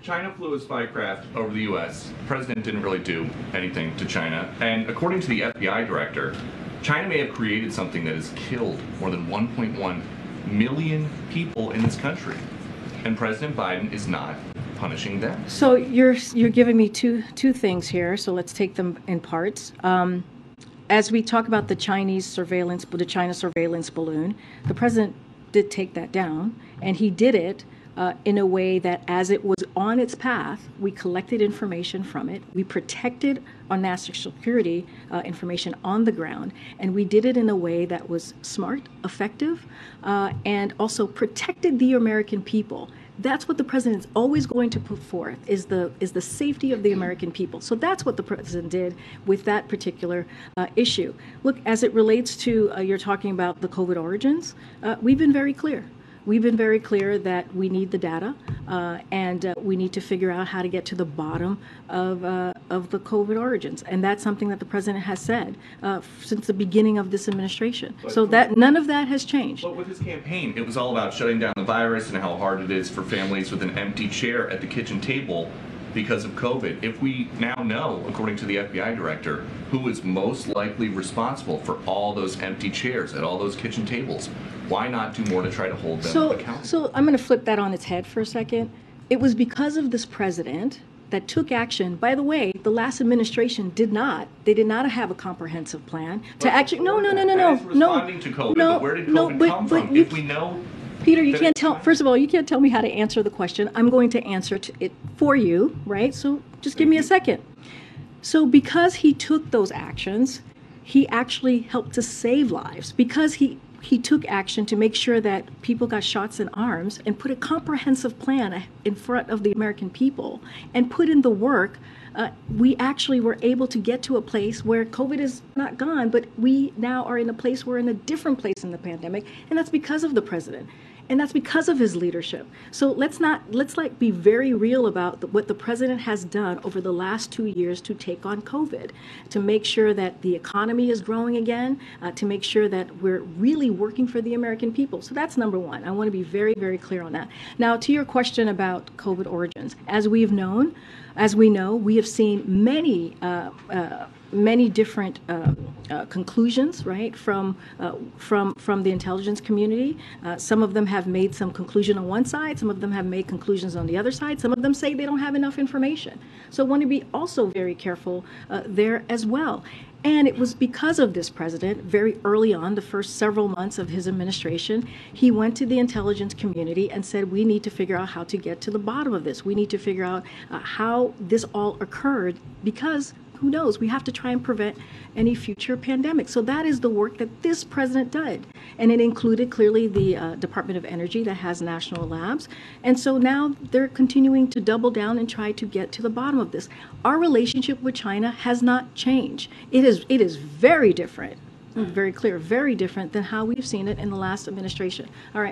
China flew a spy craft over the U.S. The president didn't really do anything to China. And according to the FBI director, China may have created something that has killed more than 1.1 million people in this country. And President Biden is not punishing them. So you're you're giving me two two things here. So let's take them in parts. Um, as we talk about the Chinese surveillance, the China surveillance balloon, the president did take that down, and he did it uh, in a way that, as it was on its path, we collected information from it, we protected our national security uh, information on the ground, and we did it in a way that was smart, effective, uh, and also protected the American people that's what the president's always going to put forth is the is the safety of the American people. So that's what the president did with that particular uh, issue. Look, as it relates to uh, you're talking about the COVID origins, uh, we've been very clear. We've been very clear that we need the data uh, and uh, we need to figure out how to get to the bottom of, uh, of the COVID origins. And that's something that the president has said uh, since the beginning of this administration. so that none of that has changed. But with his campaign, it was all about shutting down the virus and how hard it is for families with an empty chair at the kitchen table because of COVID. If we now know, according to the FBI director, who is most likely responsible for all those empty chairs at all those kitchen tables, why not do more to try to hold them So, accountable? so I'm going to flip that on its head for a second. It was because of this president that took action. By the way, the last administration did not. They did not have a comprehensive plan to actually. No, no, no, no, no, no. responding to COVID, no, but where did no, COVID come from? If we know Peter, you can't tell. First of all, you can't tell me how to answer the question. I'm going to answer it for you, right? So just give me a second. So because he took those actions, he actually helped to save lives because he he took action to make sure that people got shots in arms and put a comprehensive plan in front of the American people and put in the work. Uh, we actually were able to get to a place where COVID is not gone, but we now are in a place where we're in a different place in the pandemic, and that's because of the president and that's because of his leadership. So let's not let's like be very real about the, what the president has done over the last two years to take on covid to make sure that the economy is growing again uh, to make sure that we're really working for the american people. So that's number one. I want to be very very clear on that. Now to your question about covid origins as we've known as we know we have seen many uh, uh, many different um, uh, conclusions, right, from uh, from from the intelligence community. Uh, some of them have made some conclusion on one side. Some of them have made conclusions on the other side. Some of them say they don't have enough information. So want to be also very careful uh, there as well. And it was because of this president, very early on, the first several months of his administration, he went to the intelligence community and said, We need to figure out how to get to the bottom of this. We need to figure out uh, how this all occurred because who knows? We have to try and prevent any future pandemic. So that is the work that this president did. And it included clearly the uh, Department of Energy that has national labs. And so now they're continuing to double down and try to get to the bottom of this. Our relationship with China has not changed. It is, it is very different. Very clear, very different than how we've seen it in the last administration. All right,